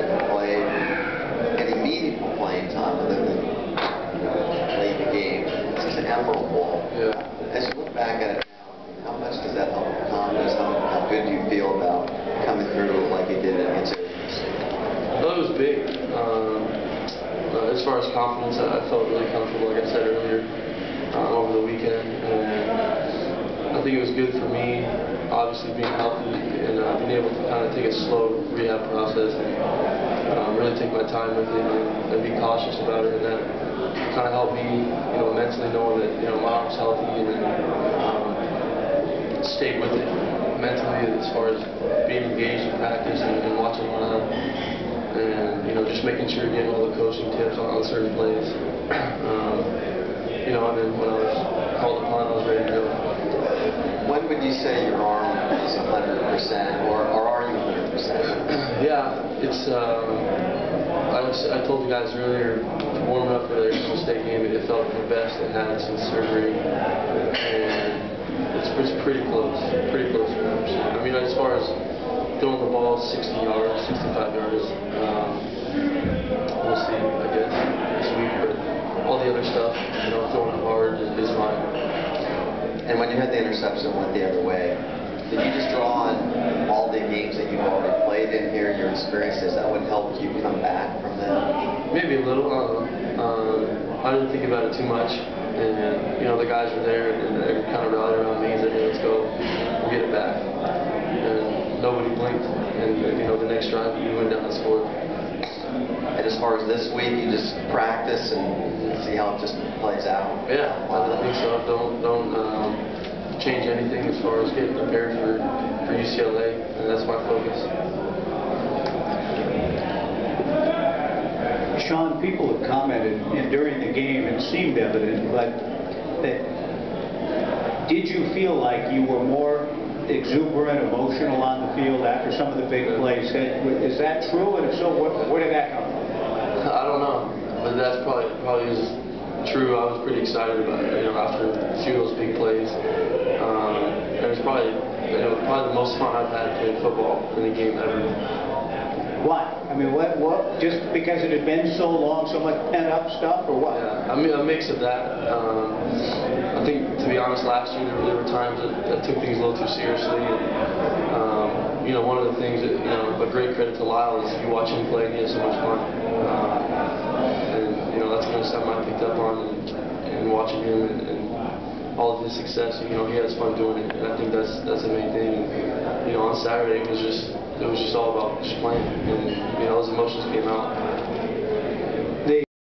haven't played any meaningful playing time other than you know, late in the game. It's an Emerald Bowl. Yeah. As you look back at it now, how much does that help your confidence? How, how good do you feel about coming through like you did against? I thought it was big. Um, uh, as far as confidence, I I felt really comfortable, like I said earlier, uh, over the weekend. And I think it was good for me, obviously being healthy and uh, being able to kind of take it slow rehab process and um, really take my time with it and, and be cautious about it. And that kind of helped me, you know, mentally knowing that, you know, my arm's healthy and um, stay with it mentally as far as being engaged in practice and, and watching one and you know just making sure you're getting all the coaching tips on, on certain plays. um, you know, and then when I was called upon, I was ready to go. When would you say your arm is 100% or, or are you 100%? Yeah, it's. Um, I, I told you guys earlier, warm up for the Arizona State game, it felt the best it had since surgery, and it's, it's pretty close, pretty close to 100%. I mean, as far as throwing the ball 60 yards, 65 yards, um, we'll see, I guess, this week. But all the other stuff, you know, throwing it hard is, is fine. And when you had the interception went the other way, did you just draw on all the games that you've already played in here, your experiences, that would help you come back from that? Maybe a little. I. Um, I didn't think about it too much. And, you know, the guys were there and they kind of rallied around me and said, hey, let's go. We'll get it back. And nobody blinked. And, you know, the next drive, we went down and scored. And as far as this week, you just practice and see how it just plays out? Yeah, I don't think so. Don't, don't um, change anything as far as getting prepared for, for UCLA. And that's my focus. Sean, people have commented, during the game, it seemed evident, but that, did you feel like you were more exuberant, emotional on the field after some of the big plays? Is that true, and if so, where, did that come from? I don't know, but that's probably probably is true. I was pretty excited about it, you know, after a few of those big plays. Um, and it's probably, you know, probably the most fun I've had playing football in a game ever. Mean, what, what, just because it had been so long, so much pent-up stuff, or what? Yeah, I mean, a mix of that. Um, I think, to be honest, last year there, were times that, that took things a little too seriously. And, um, you know, one of the things that, you know, a great credit to Lyle is you watch him play and he has so much fun. Um, and, you know, that's kind of something I picked up on and, and watching him and all of his success, you know, he has fun doing it. And I think that's that's the main thing. And, you know, on Saturday it was just it was just all about just playing. And, you know, those emotions came out.